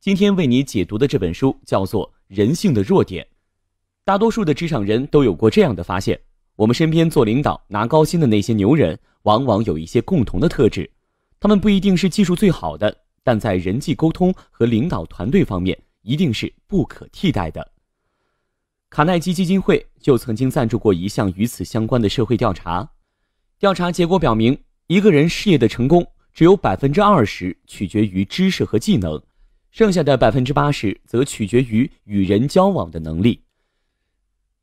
今天为你解读的这本书叫做《人性的弱点》。大多数的职场人都有过这样的发现：我们身边做领导拿高薪的那些牛人，往往有一些共同的特质。他们不一定是技术最好的，但在人际沟通和领导团队方面，一定是不可替代的。卡耐基基金会就曾经赞助过一项与此相关的社会调查，调查结果表明，一个人事业的成功只有百分之二十取决于知识和技能。剩下的百分之八十则取决于与人交往的能力。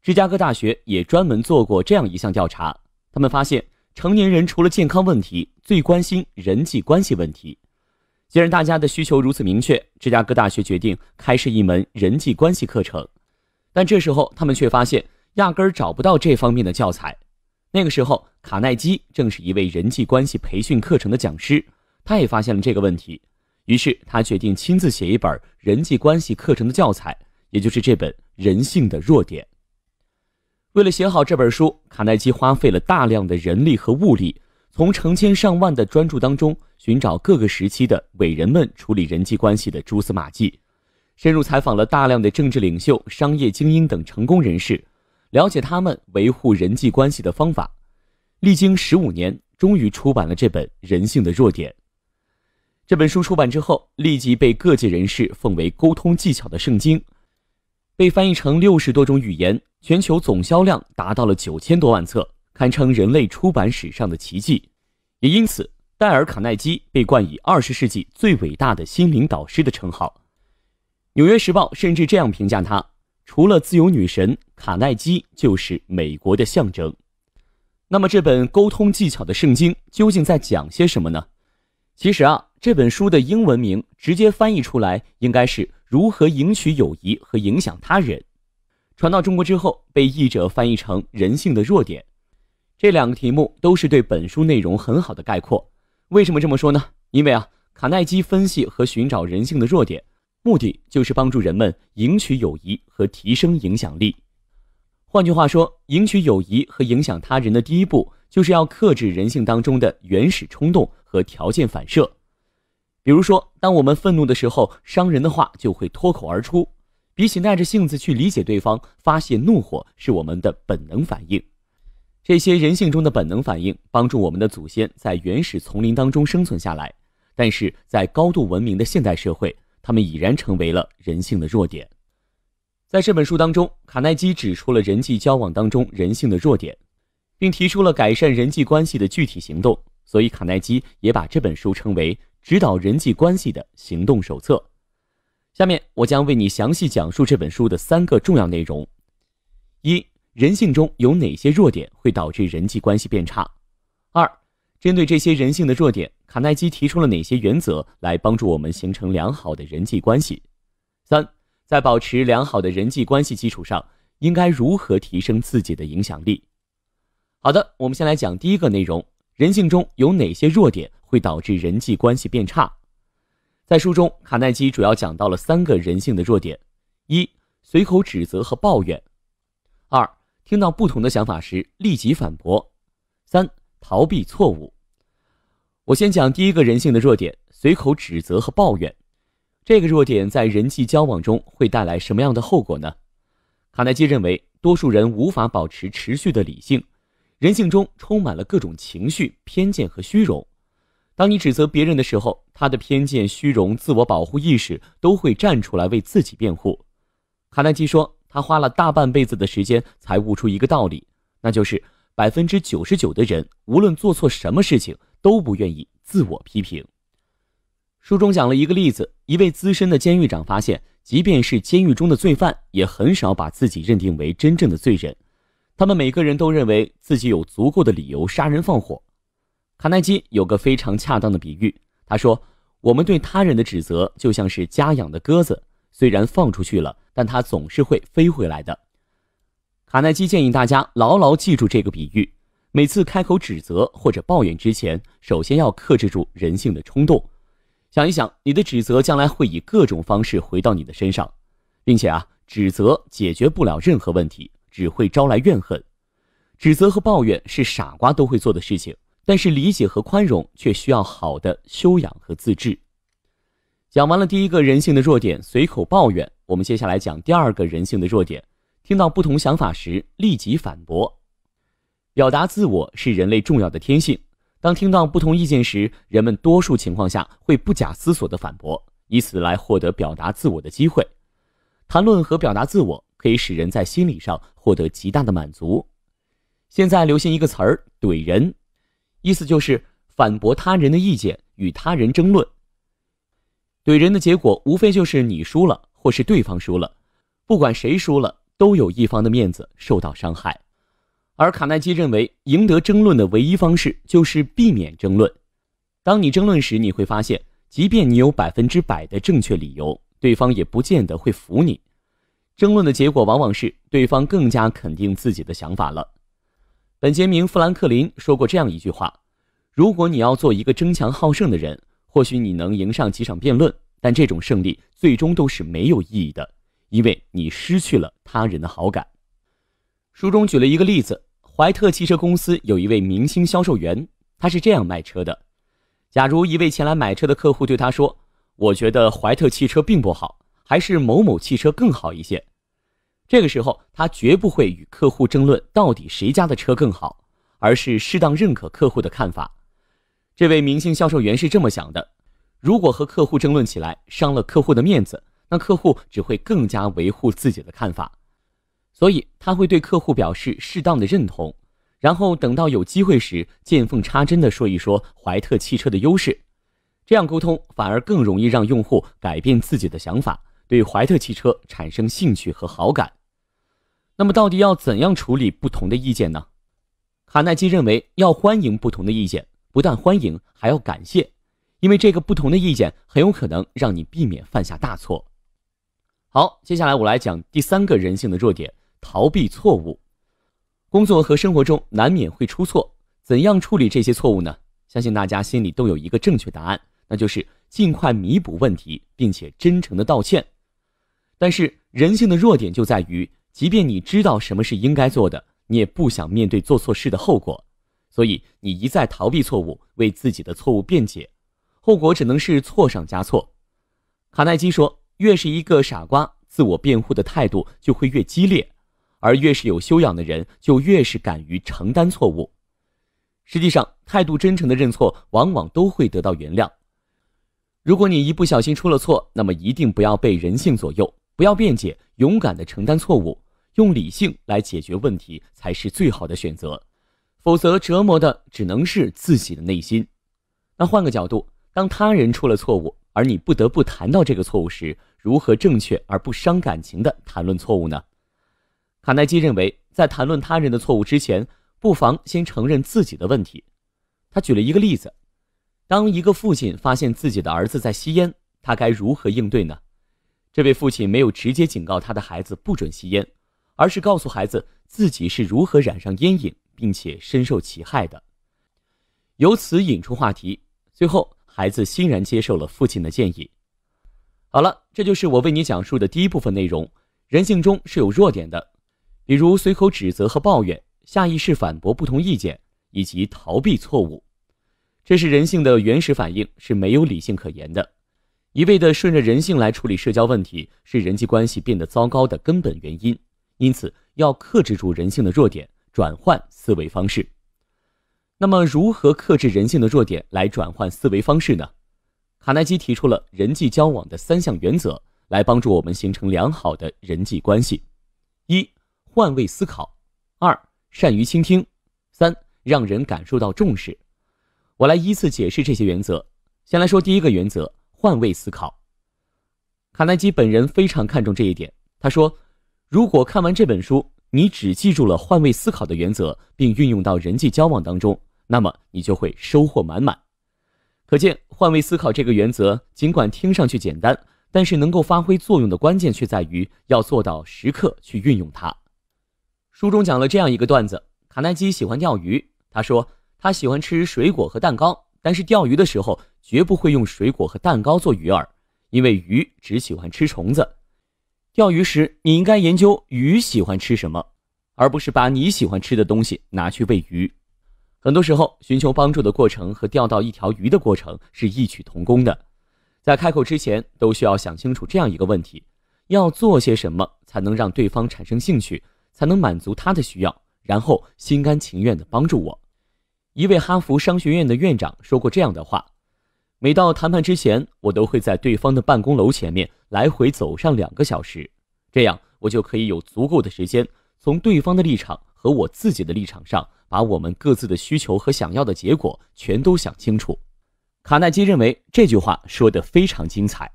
芝加哥大学也专门做过这样一项调查，他们发现成年人除了健康问题，最关心人际关系问题。既然大家的需求如此明确，芝加哥大学决定开设一门人际关系课程。但这时候他们却发现压根儿找不到这方面的教材。那个时候，卡耐基正是一位人际关系培训课程的讲师，他也发现了这个问题。于是他决定亲自写一本人际关系课程的教材，也就是这本《人性的弱点》。为了写好这本书，卡耐基花费了大量的人力和物力，从成千上万的专注当中寻找各个时期的伟人们处理人际关系的蛛丝马迹，深入采访了大量的政治领袖、商业精英等成功人士，了解他们维护人际关系的方法。历经十五年，终于出版了这本《人性的弱点》。这本书出版之后，立即被各界人士奉为沟通技巧的圣经，被翻译成六十多种语言，全球总销量达到了九千多万册，堪称人类出版史上的奇迹。也因此，戴尔·卡耐基被冠以二十世纪最伟大的心灵导师的称号。《纽约时报》甚至这样评价他：除了自由女神，卡耐基就是美国的象征。那么，这本沟通技巧的圣经究竟在讲些什么呢？其实啊。这本书的英文名直接翻译出来应该是如何赢取友谊和影响他人，传到中国之后被译者翻译成人性的弱点。这两个题目都是对本书内容很好的概括。为什么这么说呢？因为啊，卡耐基分析和寻找人性的弱点，目的就是帮助人们赢取友谊和提升影响力。换句话说，赢取友谊和影响他人的第一步，就是要克制人性当中的原始冲动和条件反射。比如说，当我们愤怒的时候，伤人的话就会脱口而出。比起耐着性子去理解对方，发泄怒火是我们的本能反应。这些人性中的本能反应帮助我们的祖先在原始丛林当中生存下来，但是在高度文明的现代社会，他们已然成为了人性的弱点。在这本书当中，卡耐基指出了人际交往当中人性的弱点，并提出了改善人际关系的具体行动。所以，卡耐基也把这本书称为。指导人际关系的行动手册。下面我将为你详细讲述这本书的三个重要内容：一、人性中有哪些弱点会导致人际关系变差；二、针对这些人性的弱点，卡耐基提出了哪些原则来帮助我们形成良好的人际关系；三、在保持良好的人际关系基础上，应该如何提升自己的影响力。好的，我们先来讲第一个内容：人性中有哪些弱点？会导致人际关系变差。在书中，卡耐基主要讲到了三个人性的弱点：一、随口指责和抱怨；二、听到不同的想法时立即反驳；三、逃避错误。我先讲第一个人性的弱点：随口指责和抱怨。这个弱点在人际交往中会带来什么样的后果呢？卡耐基认为，多数人无法保持持续的理性，人性中充满了各种情绪、偏见和虚荣。当你指责别人的时候，他的偏见、虚荣、自我保护意识都会站出来为自己辩护。卡耐基说，他花了大半辈子的时间才悟出一个道理，那就是百分之九十九的人无论做错什么事情都不愿意自我批评。书中讲了一个例子：一位资深的监狱长发现，即便是监狱中的罪犯，也很少把自己认定为真正的罪人，他们每个人都认为自己有足够的理由杀人放火。卡耐基有个非常恰当的比喻，他说：“我们对他人的指责就像是家养的鸽子，虽然放出去了，但它总是会飞回来的。”卡耐基建议大家牢牢记住这个比喻，每次开口指责或者抱怨之前，首先要克制住人性的冲动，想一想你的指责将来会以各种方式回到你的身上，并且啊，指责解决不了任何问题，只会招来怨恨。指责和抱怨是傻瓜都会做的事情。但是理解和宽容却需要好的修养和自制。讲完了第一个人性的弱点，随口抱怨，我们接下来讲第二个人性的弱点，听到不同想法时立即反驳。表达自我是人类重要的天性。当听到不同意见时，人们多数情况下会不假思索地反驳，以此来获得表达自我的机会。谈论和表达自我可以使人在心理上获得极大的满足。现在流行一个词儿“怼人”，意思就是反驳他人的意见，与他人争论。怼人的结果无非就是你输了，或是对方输了，不管谁输了，都有一方的面子受到伤害。而卡耐基认为，赢得争论的唯一方式就是避免争论。当你争论时，你会发现，即便你有百分之百的正确理由，对方也不见得会服你。争论的结果往往是对方更加肯定自己的想法了。本杰明·富兰克林说过这样一句话：“如果你要做一个争强好胜的人，或许你能赢上几场辩论，但这种胜利最终都是没有意义的，因为你失去了他人的好感。”书中举了一个例子。怀特汽车公司有一位明星销售员，他是这样卖车的：假如一位前来买车的客户对他说：“我觉得怀特汽车并不好，还是某某汽车更好一些。”这个时候，他绝不会与客户争论到底谁家的车更好，而是适当认可客户的看法。这位明星销售员是这么想的：如果和客户争论起来，伤了客户的面子，那客户只会更加维护自己的看法。所以他会对客户表示适当的认同，然后等到有机会时见缝插针地说一说怀特汽车的优势，这样沟通反而更容易让用户改变自己的想法，对怀特汽车产生兴趣和好感。那么到底要怎样处理不同的意见呢？卡耐基认为要欢迎不同的意见，不但欢迎，还要感谢，因为这个不同的意见很有可能让你避免犯下大错。好，接下来我来讲第三个人性的弱点。逃避错误，工作和生活中难免会出错，怎样处理这些错误呢？相信大家心里都有一个正确答案，那就是尽快弥补问题，并且真诚的道歉。但是人性的弱点就在于，即便你知道什么是应该做的，你也不想面对做错事的后果，所以你一再逃避错误，为自己的错误辩解，后果只能是错上加错。卡耐基说，越是一个傻瓜，自我辩护的态度就会越激烈。而越是有修养的人，就越是敢于承担错误。实际上，态度真诚的认错，往往都会得到原谅。如果你一不小心出了错，那么一定不要被人性左右，不要辩解，勇敢的承担错误，用理性来解决问题才是最好的选择。否则，折磨的只能是自己的内心。那换个角度，当他人出了错误，而你不得不谈到这个错误时，如何正确而不伤感情的谈论错误呢？卡耐基认为，在谈论他人的错误之前，不妨先承认自己的问题。他举了一个例子：当一个父亲发现自己的儿子在吸烟，他该如何应对呢？这位父亲没有直接警告他的孩子不准吸烟，而是告诉孩子自己是如何染上烟瘾，并且深受其害的。由此引出话题，最后孩子欣然接受了父亲的建议。好了，这就是我为你讲述的第一部分内容。人性中是有弱点的。比如随口指责和抱怨，下意识反驳不同意见，以及逃避错误，这是人性的原始反应，是没有理性可言的。一味的顺着人性来处理社交问题，是人际关系变得糟糕的根本原因。因此，要克制住人性的弱点，转换思维方式。那么，如何克制人性的弱点来转换思维方式呢？卡耐基提出了人际交往的三项原则，来帮助我们形成良好的人际关系。换位思考，二善于倾听，三让人感受到重视。我来依次解释这些原则。先来说第一个原则：换位思考。卡耐基本人非常看重这一点。他说：“如果看完这本书，你只记住了换位思考的原则，并运用到人际交往当中，那么你就会收获满满。”可见，换位思考这个原则尽管听上去简单，但是能够发挥作用的关键却在于要做到时刻去运用它。书中讲了这样一个段子：卡耐基喜欢钓鱼。他说他喜欢吃水果和蛋糕，但是钓鱼的时候绝不会用水果和蛋糕做鱼饵，因为鱼只喜欢吃虫子。钓鱼时你应该研究鱼喜欢吃什么，而不是把你喜欢吃的东西拿去喂鱼。很多时候，寻求帮助的过程和钓到一条鱼的过程是异曲同工的。在开口之前，都需要想清楚这样一个问题：要做些什么才能让对方产生兴趣，才能满足他的需要，然后心甘情愿地帮助我。一位哈佛商学院的院长说过这样的话：每到谈判之前，我都会在对方的办公楼前面来回走上两个小时，这样我就可以有足够的时间，从对方的立场和我自己的立场上，把我们各自的需求和想要的结果全都想清楚。卡耐基认为这句话说得非常精彩。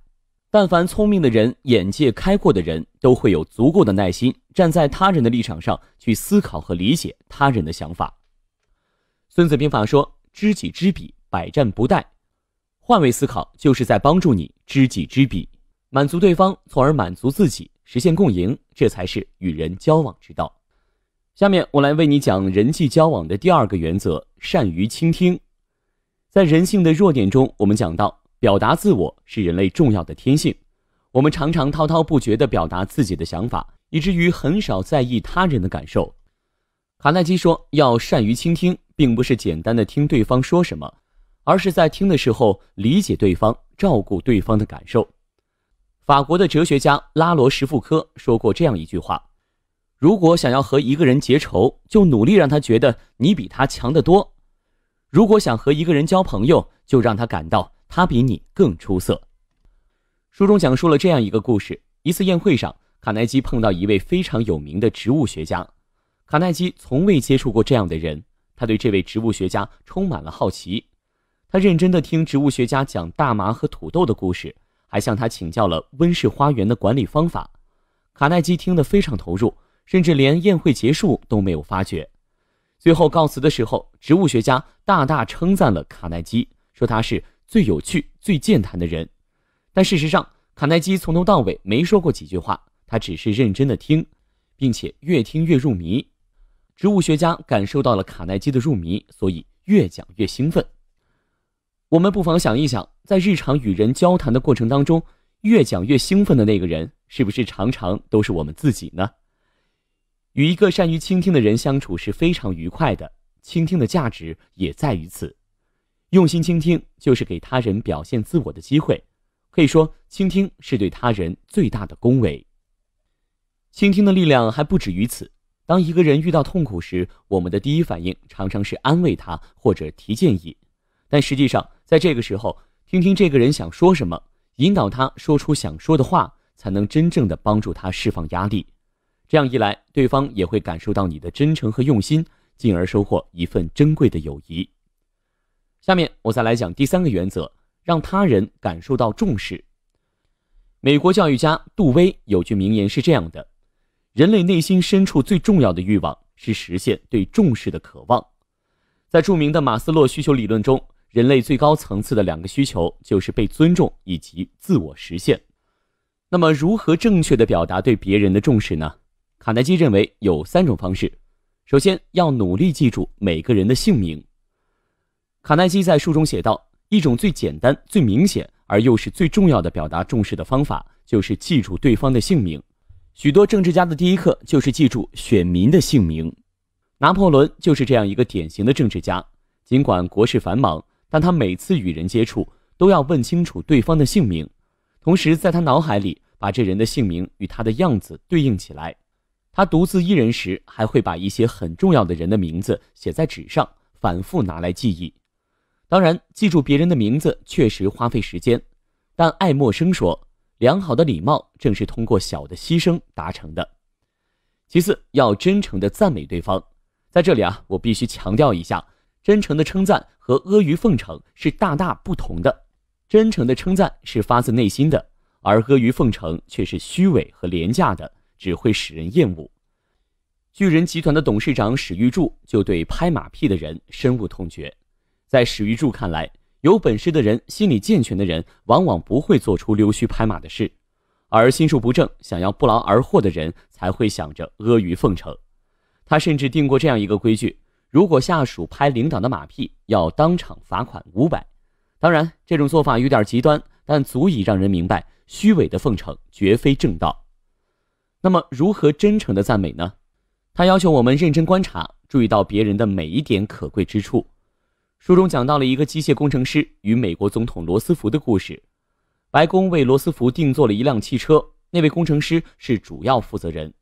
但凡聪明的人、眼界开阔的人，都会有足够的耐心，站在他人的立场上去思考和理解他人的想法。孙子兵法说：“知己知彼，百战不殆。”换位思考，就是在帮助你知己知彼，满足对方，从而满足自己，实现共赢，这才是与人交往之道。下面我来为你讲人际交往的第二个原则：善于倾听。在人性的弱点中，我们讲到，表达自我是人类重要的天性。我们常常滔滔不绝地表达自己的想法，以至于很少在意他人的感受。卡耐基说：“要善于倾听。”并不是简单的听对方说什么，而是在听的时候理解对方，照顾对方的感受。法国的哲学家拉罗什福科说过这样一句话：“如果想要和一个人结仇，就努力让他觉得你比他强得多；如果想和一个人交朋友，就让他感到他比你更出色。”书中讲述了这样一个故事：一次宴会上，卡耐基碰到一位非常有名的植物学家，卡耐基从未接触过这样的人。他对这位植物学家充满了好奇，他认真地听植物学家讲大麻和土豆的故事，还向他请教了温室花园的管理方法。卡耐基听得非常投入，甚至连宴会结束都没有发觉。最后告辞的时候，植物学家大大称赞了卡耐基，说他是最有趣、最健谈的人。但事实上，卡耐基从头到尾没说过几句话，他只是认真的听，并且越听越入迷。植物学家感受到了卡耐基的入迷，所以越讲越兴奋。我们不妨想一想，在日常与人交谈的过程当中，越讲越兴奋的那个人，是不是常常都是我们自己呢？与一个善于倾听的人相处是非常愉快的，倾听的价值也在于此。用心倾听，就是给他人表现自我的机会。可以说，倾听是对他人最大的恭维。倾听的力量还不止于此。当一个人遇到痛苦时，我们的第一反应常常是安慰他或者提建议，但实际上，在这个时候，听听这个人想说什么，引导他说出想说的话，才能真正的帮助他释放压力。这样一来，对方也会感受到你的真诚和用心，进而收获一份珍贵的友谊。下面我再来讲第三个原则：让他人感受到重视。美国教育家杜威有句名言是这样的。人类内心深处最重要的欲望是实现对重视的渴望。在著名的马斯洛需求理论中，人类最高层次的两个需求就是被尊重以及自我实现。那么，如何正确的表达对别人的重视呢？卡耐基认为有三种方式。首先，要努力记住每个人的姓名。卡耐基在书中写道：“一种最简单、最明显而又是最重要的表达重视的方法，就是记住对方的姓名。”许多政治家的第一课就是记住选民的姓名。拿破仑就是这样一个典型的政治家。尽管国事繁忙，但他每次与人接触都要问清楚对方的姓名，同时在他脑海里把这人的姓名与他的样子对应起来。他独自一人时，还会把一些很重要的人的名字写在纸上，反复拿来记忆。当然，记住别人的名字确实花费时间，但爱默生说。良好的礼貌正是通过小的牺牲达成的。其次，要真诚的赞美对方。在这里啊，我必须强调一下，真诚的称赞和阿谀奉承是大大不同的。真诚的称赞是发自内心的，而阿谀奉承却是虚伪和廉价的，只会使人厌恶。巨人集团的董事长史玉柱就对拍马屁的人深恶痛绝。在史玉柱看来，有本事的人，心理健全的人，往往不会做出溜须拍马的事，而心术不正、想要不劳而获的人，才会想着阿谀奉承。他甚至定过这样一个规矩：如果下属拍领导的马屁，要当场罚款五百。当然，这种做法有点极端，但足以让人明白，虚伪的奉承绝非正道。那么，如何真诚的赞美呢？他要求我们认真观察，注意到别人的每一点可贵之处。书中讲到了一个机械工程师与美国总统罗斯福的故事。白宫为罗斯福定做了一辆汽车，那位工程师是主要负责人。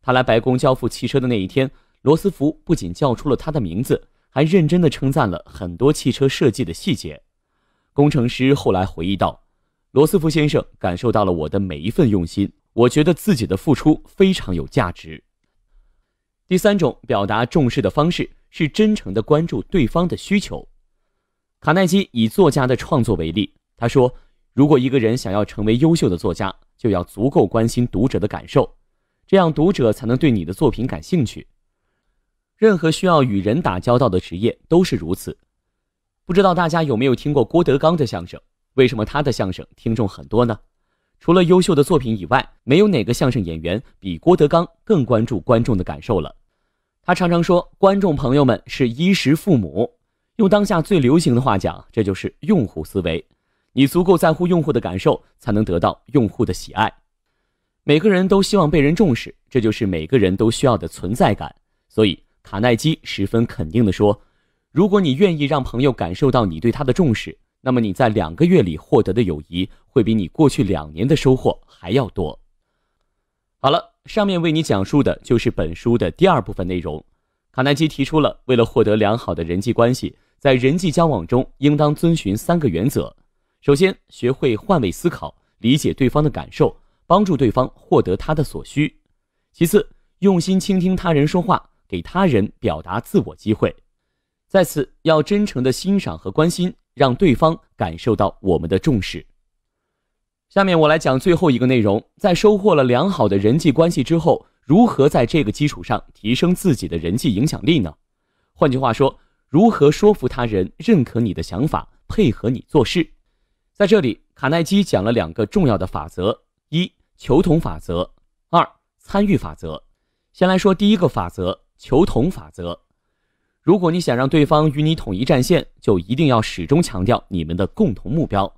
他来白宫交付汽车的那一天，罗斯福不仅叫出了他的名字，还认真地称赞了很多汽车设计的细节。工程师后来回忆道：“罗斯福先生感受到了我的每一份用心，我觉得自己的付出非常有价值。”第三种表达重视的方式是真诚地关注对方的需求。卡耐基以作家的创作为例，他说。如果一个人想要成为优秀的作家，就要足够关心读者的感受，这样读者才能对你的作品感兴趣。任何需要与人打交道的职业都是如此。不知道大家有没有听过郭德纲的相声？为什么他的相声听众很多呢？除了优秀的作品以外，没有哪个相声演员比郭德纲更关注观众的感受了。他常常说，观众朋友们是衣食父母，用当下最流行的话讲，这就是用户思维。你足够在乎用户的感受，才能得到用户的喜爱。每个人都希望被人重视，这就是每个人都需要的存在感。所以，卡耐基十分肯定地说：“如果你愿意让朋友感受到你对他的重视，那么你在两个月里获得的友谊，会比你过去两年的收获还要多。”好了，上面为你讲述的就是本书的第二部分内容。卡耐基提出了，为了获得良好的人际关系，在人际交往中应当遵循三个原则。首先，学会换位思考，理解对方的感受，帮助对方获得他的所需。其次，用心倾听他人说话，给他人表达自我机会。再次，要真诚的欣赏和关心，让对方感受到我们的重视。下面我来讲最后一个内容：在收获了良好的人际关系之后，如何在这个基础上提升自己的人际影响力呢？换句话说，如何说服他人认可你的想法，配合你做事？在这里，卡耐基讲了两个重要的法则：一、求同法则；二、参与法则。先来说第一个法则——求同法则。如果你想让对方与你统一战线，就一定要始终强调你们的共同目标，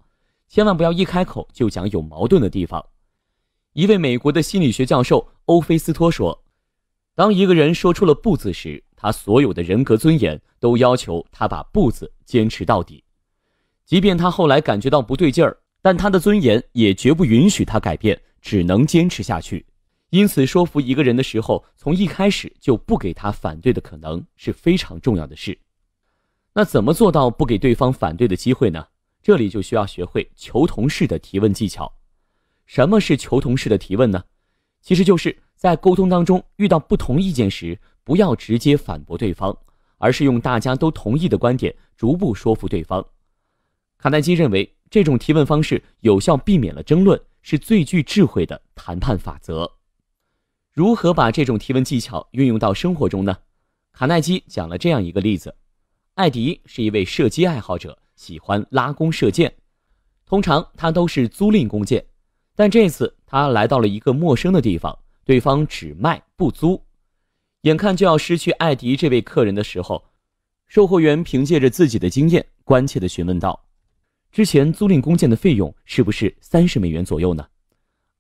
千万不要一开口就讲有矛盾的地方。一位美国的心理学教授欧菲斯托说：“当一个人说出了‘不’字时，他所有的人格尊严都要求他把‘不’字坚持到底。”即便他后来感觉到不对劲儿，但他的尊严也绝不允许他改变，只能坚持下去。因此，说服一个人的时候，从一开始就不给他反对的可能是非常重要的事。那怎么做到不给对方反对的机会呢？这里就需要学会求同式的提问技巧。什么是求同式的提问呢？其实就是在沟通当中遇到不同意见时，不要直接反驳对方，而是用大家都同意的观点逐步说服对方。卡耐基认为，这种提问方式有效避免了争论，是最具智慧的谈判法则。如何把这种提问技巧运用到生活中呢？卡耐基讲了这样一个例子：艾迪是一位射击爱好者，喜欢拉弓射箭。通常他都是租赁弓箭，但这次他来到了一个陌生的地方，对方只卖不租。眼看就要失去艾迪这位客人的时候，售货员凭借着自己的经验，关切地询问道。之前租赁弓箭的费用是不是三十美元左右呢？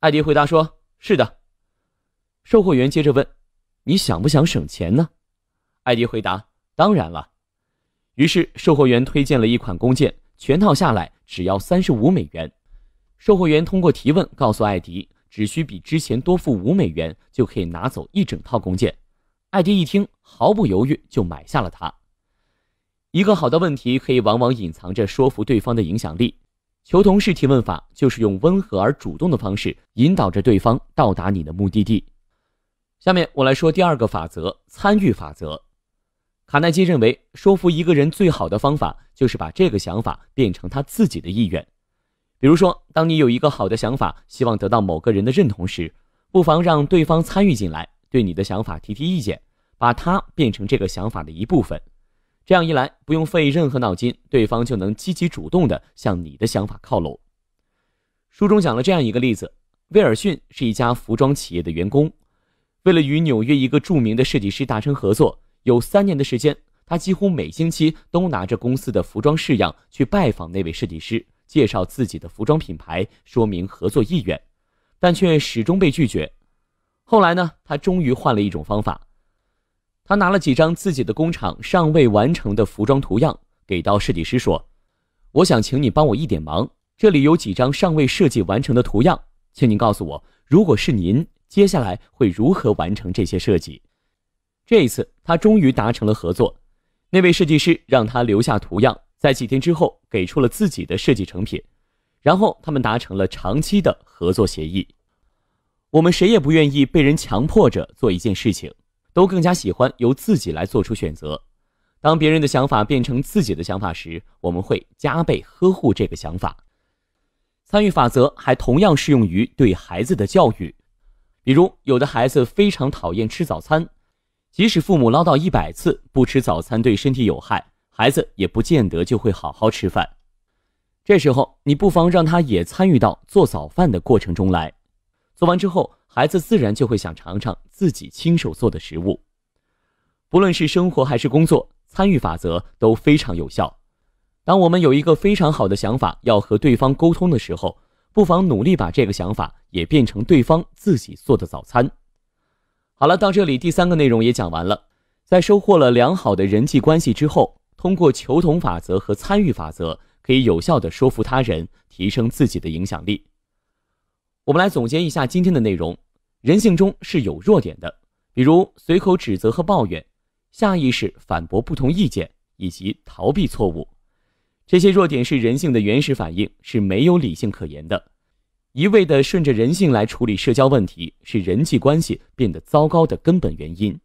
艾迪回答说：“是的。”售货员接着问：“你想不想省钱呢？”艾迪回答：“当然了。”于是售货员推荐了一款弓箭，全套下来只要三十五美元。售货员通过提问告诉艾迪，只需比之前多付五美元就可以拿走一整套弓箭。艾迪一听，毫不犹豫就买下了它。一个好的问题可以往往隐藏着说服对方的影响力。求同式提问法就是用温和而主动的方式引导着对方到达你的目的地。下面我来说第二个法则——参与法则。卡耐基认为，说服一个人最好的方法就是把这个想法变成他自己的意愿。比如说，当你有一个好的想法，希望得到某个人的认同时，不妨让对方参与进来，对你的想法提提意见，把它变成这个想法的一部分。这样一来，不用费任何脑筋，对方就能积极主动地向你的想法靠拢。书中讲了这样一个例子：威尔逊是一家服装企业的员工，为了与纽约一个著名的设计师达成合作，有三年的时间，他几乎每星期都拿着公司的服装式样去拜访那位设计师，介绍自己的服装品牌，说明合作意愿，但却始终被拒绝。后来呢，他终于换了一种方法。他拿了几张自己的工厂尚未完成的服装图样，给到设计师说：“我想请你帮我一点忙，这里有几张尚未设计完成的图样，请您告诉我，如果是您，接下来会如何完成这些设计？这一次，他终于达成了合作。那位设计师让他留下图样，在几天之后给出了自己的设计成品，然后他们达成了长期的合作协议。我们谁也不愿意被人强迫着做一件事情，都更加喜欢由自己来做出选择。当别人的想法变成自己的想法时，我们会加倍呵护这个想法。参与法则还同样适用于对孩子的教育，比如有的孩子非常讨厌吃早餐。即使父母唠叨一百次不吃早餐对身体有害，孩子也不见得就会好好吃饭。这时候，你不妨让他也参与到做早饭的过程中来。做完之后，孩子自然就会想尝尝自己亲手做的食物。不论是生活还是工作，参与法则都非常有效。当我们有一个非常好的想法要和对方沟通的时候，不妨努力把这个想法也变成对方自己做的早餐。好了，到这里第三个内容也讲完了。在收获了良好的人际关系之后，通过求同法则和参与法则，可以有效的说服他人，提升自己的影响力。我们来总结一下今天的内容：人性中是有弱点的，比如随口指责和抱怨，下意识反驳不同意见，以及逃避错误。这些弱点是人性的原始反应，是没有理性可言的。一味的顺着人性来处理社交问题，是人际关系变得糟糕的根本原因。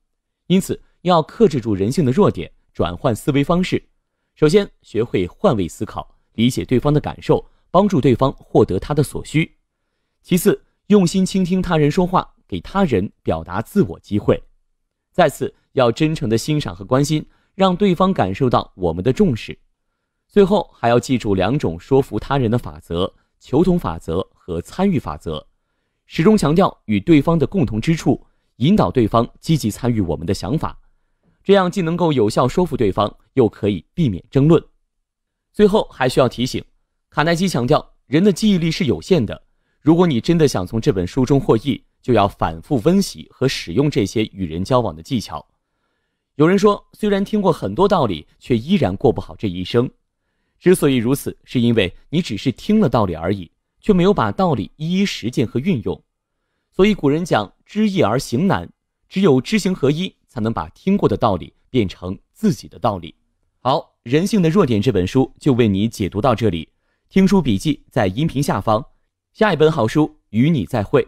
因此，要克制住人性的弱点，转换思维方式。首先，学会换位思考，理解对方的感受，帮助对方获得他的所需。其次，用心倾听他人说话，给他人表达自我机会。再次，要真诚的欣赏和关心，让对方感受到我们的重视。最后，还要记住两种说服他人的法则。求同法则和参与法则，始终强调与对方的共同之处，引导对方积极参与我们的想法，这样既能够有效说服对方，又可以避免争论。最后还需要提醒，卡耐基强调，人的记忆力是有限的。如果你真的想从这本书中获益，就要反复温习和使用这些与人交往的技巧。有人说，虽然听过很多道理，却依然过不好这一生。之所以如此，是因为你只是听了道理而已，却没有把道理一一实践和运用。所以古人讲“知易而行难”，只有知行合一，才能把听过的道理变成自己的道理。好，《人性的弱点》这本书就为你解读到这里。听书笔记在音频下方，下一本好书与你再会。